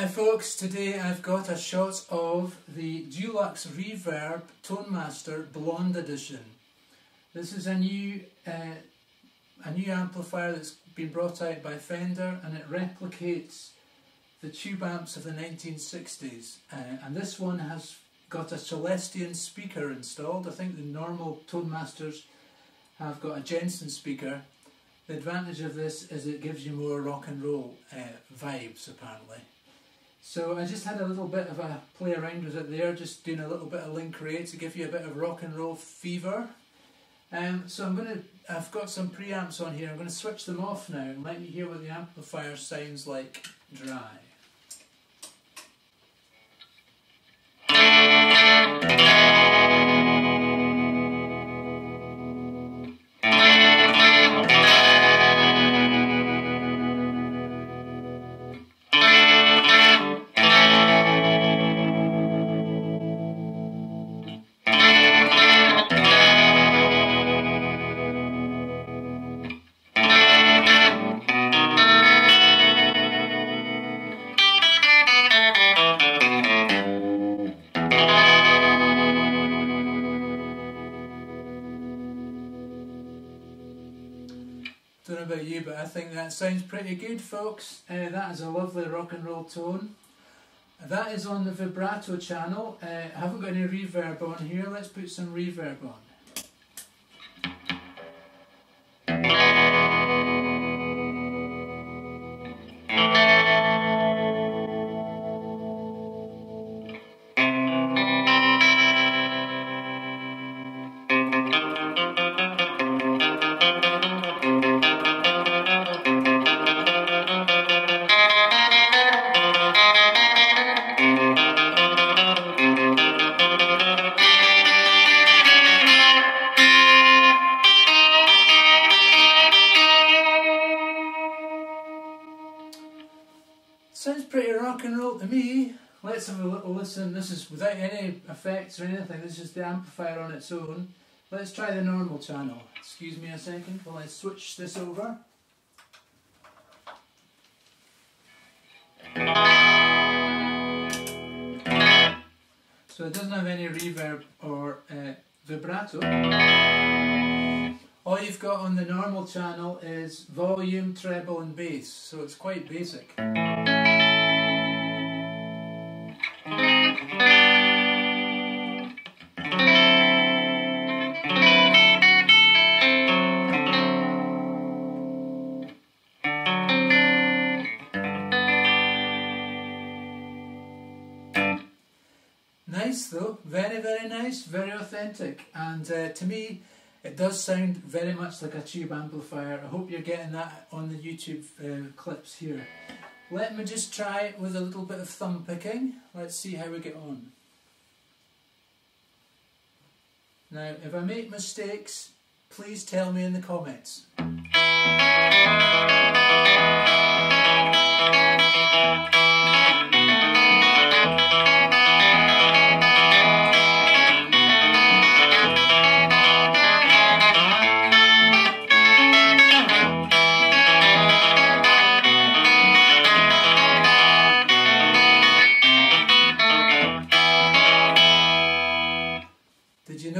folks, today I've got a shot of the Deluxe Reverb Tonemaster Blonde Edition. This is a new, uh, a new amplifier that's been brought out by Fender and it replicates the tube amps of the 1960s. Uh, and this one has got a Celestion speaker installed. I think the normal Tonemasters have got a Jensen speaker. The advantage of this is it gives you more rock and roll uh, vibes apparently. So I just had a little bit of a play around with it there, just doing a little bit of Link Wray to give you a bit of rock and roll fever. Um, so I'm going to, I've got some preamps on here, I'm going to switch them off now and let you hear what the amplifier sounds like dry. About you, but I think that sounds pretty good, folks. Uh, that is a lovely rock and roll tone. That is on the vibrato channel. Uh, I haven't got any reverb on here. Let's put some reverb on. Roll to me. Let's have a little listen. This is without any effects or anything. This is the amplifier on its own. Let's try the normal channel. Excuse me a second while I switch this over. So it doesn't have any reverb or uh, vibrato. All you've got on the normal channel is volume, treble and bass, so it's quite basic. Nice though, very very nice, very authentic, and uh, to me it does sound very much like a tube amplifier. I hope you're getting that on the YouTube uh, clips here. Let me just try it with a little bit of thumb picking. Let's see how we get on. Now, if I make mistakes, please tell me in the comments.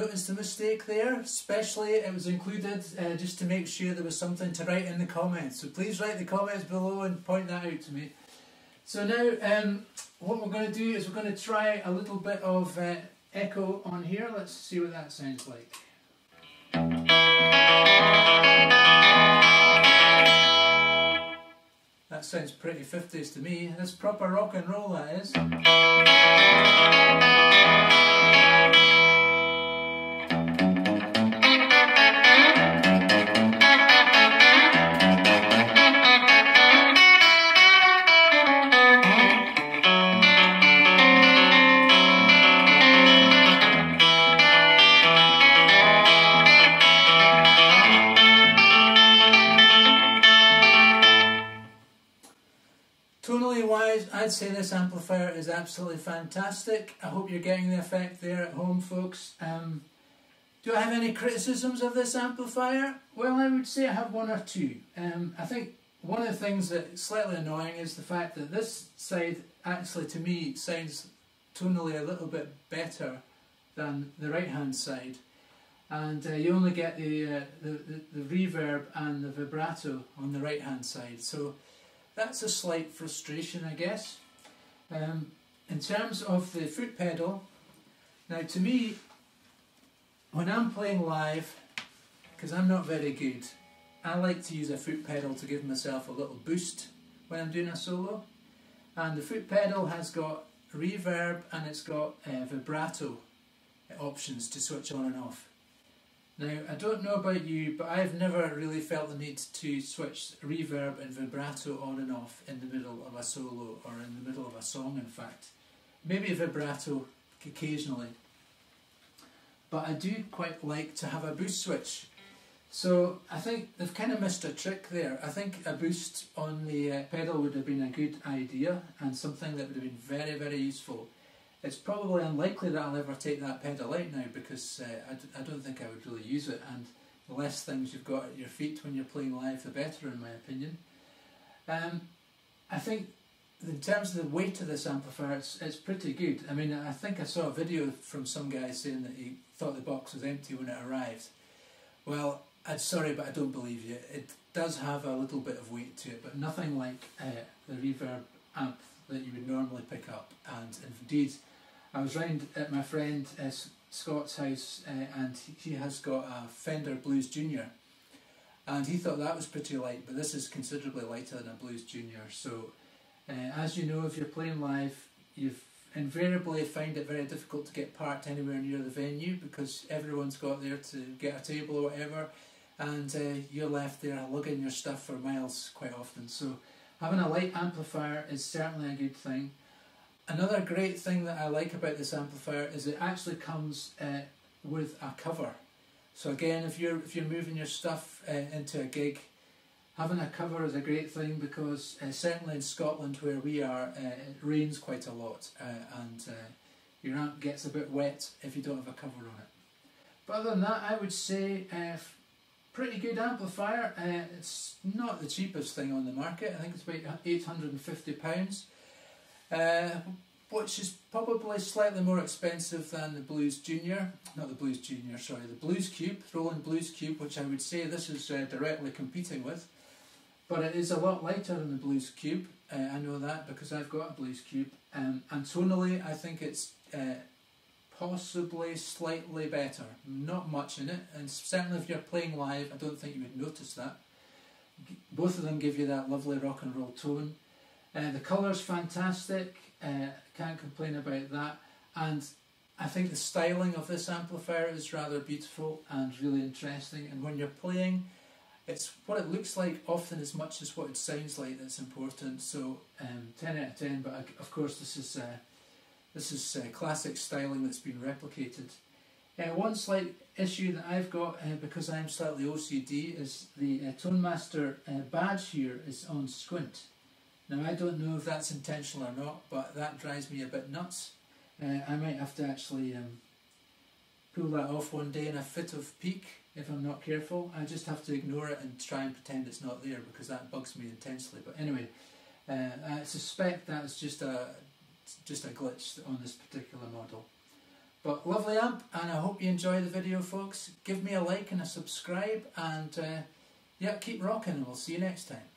Did you notice the mistake there? Especially it was included uh, just to make sure there was something to write in the comments. So please write the comments below and point that out to me. So now um, what we're going to do is we're going to try a little bit of uh, echo on here. Let's see what that sounds like. That sounds pretty 50s to me. That's proper rock and roll that is. I'd say this amplifier is absolutely fantastic. I hope you're getting the effect there at home, folks. Um, do I have any criticisms of this amplifier? Well, I would say I have one or two. Um, I think one of the things that's slightly annoying is the fact that this side actually to me sounds tonally a little bit better than the right hand side and uh, you only get the, uh, the, the, the reverb and the vibrato on the right hand side so that's a slight frustration I guess. Um, in terms of the foot pedal, now to me when I'm playing live because I'm not very good I like to use a foot pedal to give myself a little boost when I'm doing a solo and the foot pedal has got reverb and it's got uh, vibrato options to switch on and off. Now, I don't know about you, but I've never really felt the need to switch reverb and vibrato on and off in the middle of a solo or in the middle of a song, in fact. Maybe vibrato occasionally. But I do quite like to have a boost switch. So I think they've kind of missed a trick there. I think a boost on the uh, pedal would have been a good idea and something that would have been very, very useful. It's probably unlikely that I'll ever take that pedal out now because uh, I d- I don't think I would really use it and the less things you've got at your feet when you're playing live the better in my opinion. Um, I think in terms of the weight of this amplifier it's, it's pretty good. I mean I think I saw a video from some guy saying that he thought the box was empty when it arrived. Well, I'm sorry but I don't believe you. It does have a little bit of weight to it but nothing like uh, the reverb amp that you would normally pick up and indeed I was round at my friend uh, Scott's house uh, and he has got a Fender Blues Junior. And he thought that was pretty light but this is considerably lighter than a Blues Junior. So uh, as you know if you're playing live you've invariably find it very difficult to get parked anywhere near the venue because everyone's got there to get a table or whatever and uh, you're left there lugging your stuff for miles quite often. So having a light amplifier is certainly a good thing Another great thing that I like about this amplifier is it actually comes uh, with a cover. So again, if you're if you're moving your stuff uh, into a gig, having a cover is a great thing because uh, certainly in Scotland where we are, uh, it rains quite a lot uh, and uh, your amp gets a bit wet if you don't have a cover on it. But other than that, I would say a pretty good amplifier. it's not the cheapest thing on the market. I think it's about eight hundred and fifty pounds. Uh, which is probably slightly more expensive than the Blues Junior, not the Blues Junior, sorry, the Blues Cube, Roland Blues Cube, which I would say this is uh, directly competing with. But it is a lot lighter than the Blues Cube, uh, I know that because I've got a Blues Cube. Um, and tonally, I think it's uh, possibly slightly better. Not much in it, and certainly if you're playing live, I don't think you would notice that. Both of them give you that lovely rock and roll tone. Uh, the colour's fantastic, uh, can't complain about that. And I think the styling of this amplifier is rather beautiful and really interesting. And when you're playing, it's what it looks like often as much as what it sounds like that's important. So um, 10 out of 10, but of course this is uh, this is uh, classic styling that's been replicated. Uh, one slight issue that I've got uh, because I'm slightly OCD is the uh, ToneMaster uh, badge here is on squint. Now I don't know if that's intentional or not, but that drives me a bit nuts. Uh, I might have to actually um, pull that off one day in a fit of pique if I'm not careful. I just have to ignore it and try and pretend it's not there because that bugs me intensely. But anyway, uh, I suspect that's just a just a glitch on this particular model. But lovely amp, and I hope you enjoy the video, folks. Give me a like and a subscribe, and uh, yeah, keep rocking, and we'll see you next time.